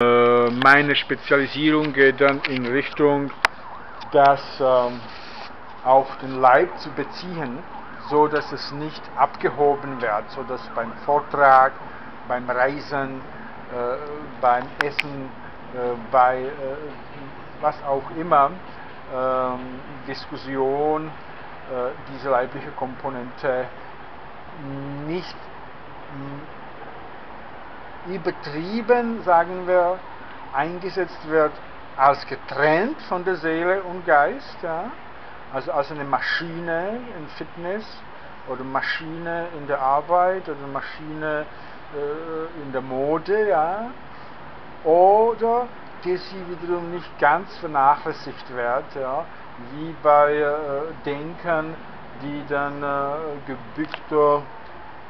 Äh, meine Spezialisierung geht dann in Richtung, das ähm, auf den Leib zu beziehen, so dass es nicht abgehoben wird, so dass beim Vortrag, beim Reisen, äh, beim Essen, äh, bei äh, was auch immer, ähm, Diskussion, äh, diese leibliche Komponente nicht übertrieben, sagen wir, eingesetzt wird als getrennt von der Seele und Geist, ja? also als eine Maschine in Fitness oder Maschine in der Arbeit oder Maschine äh, in der Mode, ja? oder dass sie wiederum nicht ganz vernachlässigt wird, ja? wie bei äh, Denkern, die dann äh, gebückter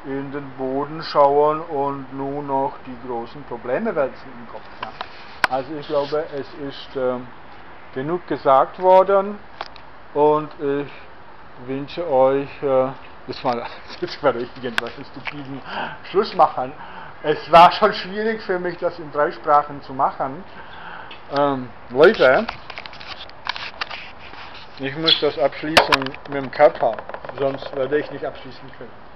in den Boden schauen und nur noch die großen Probleme wälzen im Kopf. Ja. Also ich glaube, es ist äh, genug gesagt worden und ich wünsche euch, äh, das war, jetzt werde ich irgendwas stupiden Schluss machen. Es war schon schwierig für mich, das in drei Sprachen zu machen. Ähm, Leute, ich muss das abschließen mit dem Körper, sonst werde ich nicht abschließen können.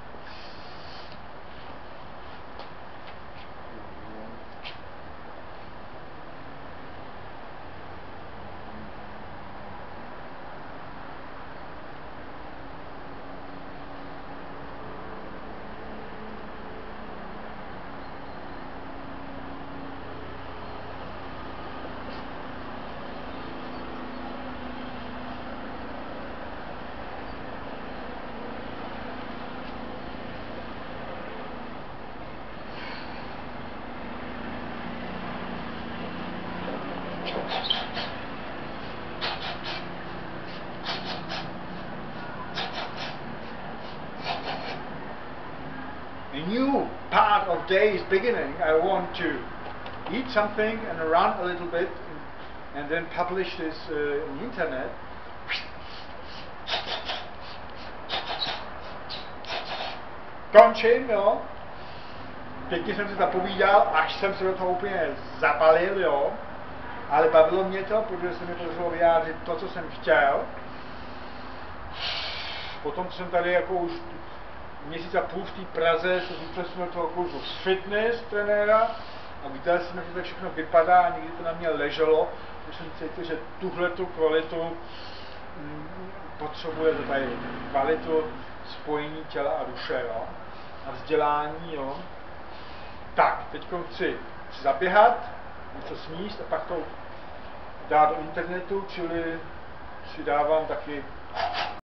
A new part of day is beginning, I want to eat something and run a little bit and then publish this uh, on the internet. Končím, jo. Pěkně jsem se zapovídal, až jsem se do toho úplně zapalil, jo. Ale bavilo mě to, protože se mi podařilo vyjádřit to, co jsem chtěl. Potom jsem tady jako už měsíc a půl v té Praze se zúčastnil toho kurzu z fitness trenéra a viděl jsem, jak to všechno vypadá a někdy to na mě leželo, když jsem cítil, že tuhle tu kvalitu mm, potřebuje to tady kvalitu spojení těla a duše, jo, a vzdělání, jo. Tak, teď chci zaběhat, něco sníst a pak to dát do internetu, čili si dávám taky